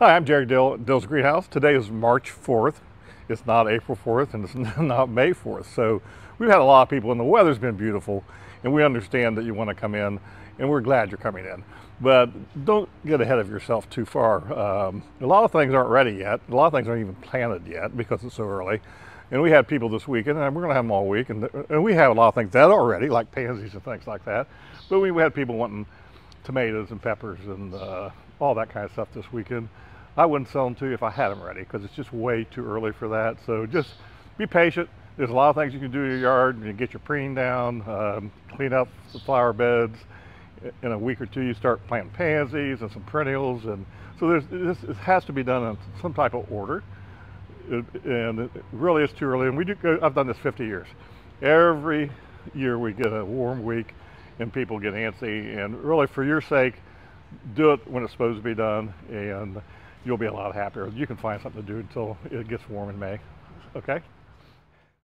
Hi, I'm Jerry Dill Dill's Greenhouse. Today is March 4th. It's not April 4th and it's not May 4th. So we've had a lot of people and the weather's been beautiful and we understand that you want to come in and we're glad you're coming in. But don't get ahead of yourself too far. Um, a lot of things aren't ready yet. A lot of things aren't even planted yet because it's so early. And we had people this weekend, and we're going to have them all week. And, and we have a lot of things that are ready, like pansies and things like that. But we had people wanting tomatoes and peppers and uh, all that kind of stuff this weekend. I wouldn't sell them to you if I had them ready because it's just way too early for that. So just be patient. There's a lot of things you can do in your yard. You can get your preening down, um, clean up the flower beds. In a week or two, you start planting pansies and some perennials. And so there's, this it has to be done in some type of order. It, and it really is too early. And we do, I've done this 50 years. Every year we get a warm week and people get antsy. And really for your sake, do it when it's supposed to be done. And you'll be a lot happier. You can find something to do until it gets warm in May. Okay?